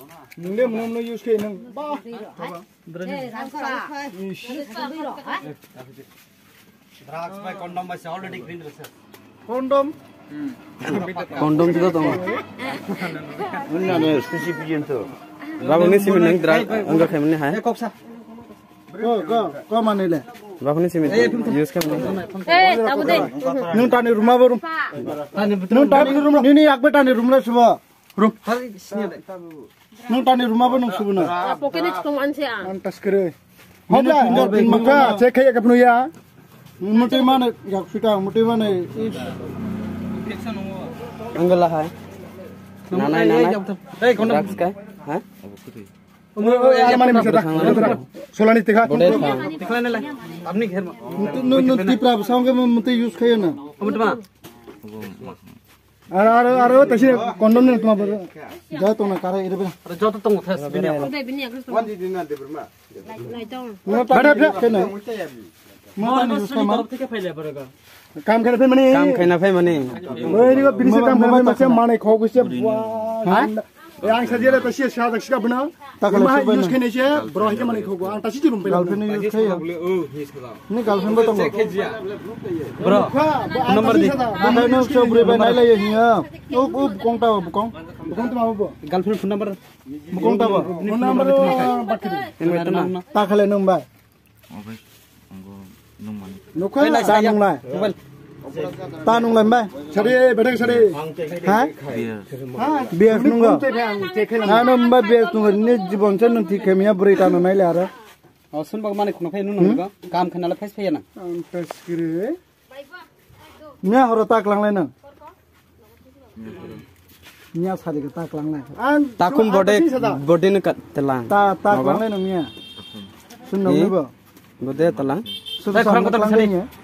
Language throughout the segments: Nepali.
नोंलाय मोनोमनो इउस खायो नों बा थाबा drugs bye condom bye already green रस कन्डम कन्डम त तमा उन्ना ने स्टेसि पिजेन तो बाबुनि सिमेन नों ड्राग अंगा खायमन ने हाय कक्सा को को को मानेले बाबुनि सिमेन युज खायमन ए तबु ताबुदै नों तानि रुमाबो रुम नों टाने रुम नि नि आगबे तानि रुम ला सुबा Rum. Nung tani rumah ba nung subuna? Apo kinit kung ansi ah. Antas kere. Hobla, in maka, check kaya kapno ya. Muti mana, yak fita, muti mana. Angela hai. Nana nana. Hey, kau nak? Kau Hah? Solani तिखा तिखा नै लाइ आफ्नै घेरमा नु नु तिप्रा सँगै म त युज खै न अब त আর আর আর তাছি কন্ডম নেই তোমার যা তো না কারে এর আরে যত তো উঠাস বিনি আমি বিনি কোন দিন না দেব মা নাই তো না বড় বড় কেন মই সব থেকে পাইলে পড়া কাম খাইলে ফে মানে কাম খাইনা ফে মানে ওই দিব বিরিসে কাম খাইলে মাছে মানে খাও গছে বাহ yang saja ada pesi syarat tak sikap benar. Tak kalau sebab use kene je bro hike mani thogo anta chi rum pe. Girlfriend ni use kaya. Ni girlfriend batong. Bro. Number di. Banda ni ushe bure pe nai lai hiya. Up up kong ta up kong. Bukong tu mabu. Girlfriend phone number. Bukong ta ba. Phone number bakri. Tak kalau number. Oh baik. Number. Nukai lah. Nukai. Tanung lembah. Sari, bedeng sari. Hah? Bias nunggu. Anu mbak bias nunggu. Ini jibon sen nanti kemia beri tanung naik lara. Asun bagaimana mana kuna payah nunggu Kam kena lepas payah na. Pes kiri. Nya harus tak lang lain Nya sari kita tak lang lain. Takum bodi bodi nukat telang. Ta tak lang lain nya. Sun nunggu. Bodi telang. Sudah kurang kota sari.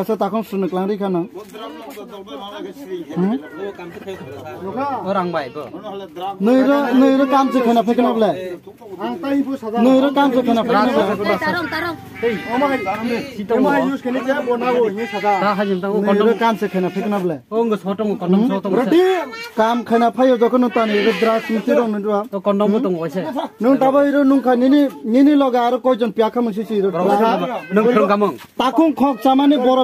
ऐसा ताकम सुन क्लांगरी खाना नहीं रो नहीं रो काम से खाना फेंकना बोले नहीं रो काम से खाना फेंकना तारों तारों ओमाई ओमाई यूज़ करने जा बोना वो ये सदा नहीं रो काम से खाना फेंकना बोले ओंगे छोटों को कंडम छोटों को रटी काम खाना फायो जो कनो ताने रो द्रास मिसे रो नहीं रो तो कंडम वो तो वैसे नून तब रो नून खा निनी निनी लगा रो कोई जन प्याखा मुझे सी रो नून खा मंग ताकुं खोक सामाने बोरा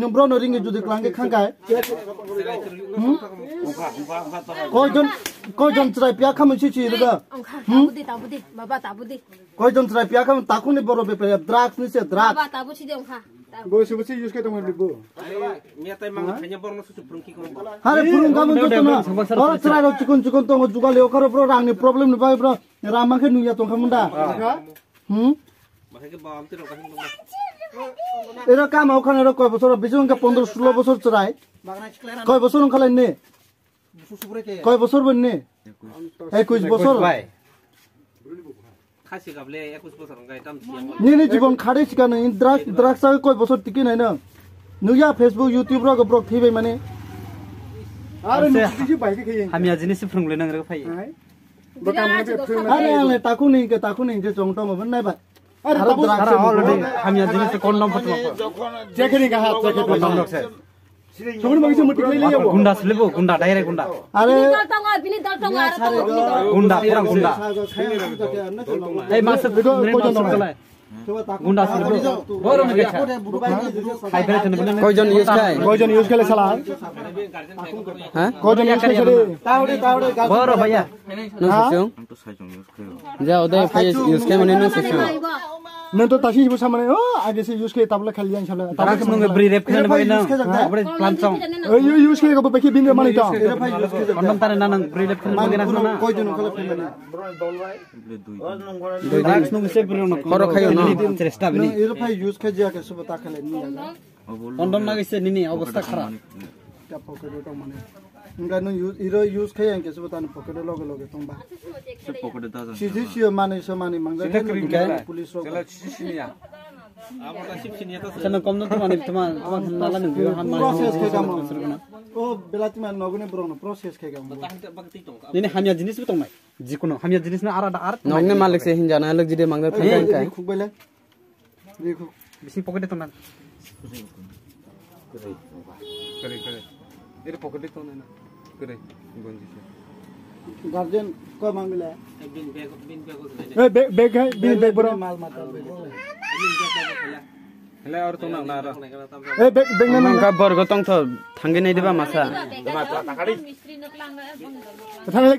nyumbro no ringi judi klangi khangkai hmm koi jon koi jon trai pya kham chi chi da hmm ta budi baba ta budi koi jon trai pya kham ta ku ni boro be pe drak ni se drak baba ta bu chi de kha বসে বসে ইউজ করতে মানে দিব আরে পুরুং গাম তো তো না ওরা ছরা রো চিকন চিকন তো জুগালে ওকার উপর রাংনি প্রবলেম নি পাই রামাকে নুইয়া তো খামুন্ডা হুম মাকে বাম তে রকা এটা কাম ওখানে কয় বছর বিজুকে পনেরো ষোলো বছর চড়াই কয় বছর ওখালেন নে কয় বছর বন নে একুশ বছর নিয়ে জীবন খাড়ে শিকা নেই দ্রাক্স দ্রাক্স কয় বছর টিকে নাই না নুয়া ফেসবুক ইউটিউব রা গ্রক থিবে মানে আমি আজ নিয়ে ফ্রংলে নাই আরে আমি তাকু নেই তাকু নেই যে চংটম হবেন নাই ভাই গুন্ডা ছিল গুন্ডা ডাইরে গুন্ডা গুন্ডা গুন্ডা এই মাছ কয়জন ইউজ খায় কয়জন ইউজ খেলে সালা হ্যাঁ কয়জন ইউজ খেলে তাওড়ে তাওড়ে বড় ভাইয়া নো সেকশন যা ওদে ফাইস ইউজ খায় মানে নো সেকশন नहीं तो ताशी बुसा मने ओ आगे से यूज के तबला खेल जाए इंशाल्लाह तबला के ब्री रेप खेल भाई ना अपने प्लान सॉन्ग यू यूज के को पछि बिन्द्र मने त कंडम तारे ना नंग ब्री रेप खेल ना ना कोई जन खेल खेल ना दुई नेक्स्ट नंग से ब्री ना करो खायो ना चेष्टा बिनी ये ना अवस्था खराब nga nu iro use khai yang kesu batan ঘর গতং তো থাঙ্গে নাই দেবা মাসা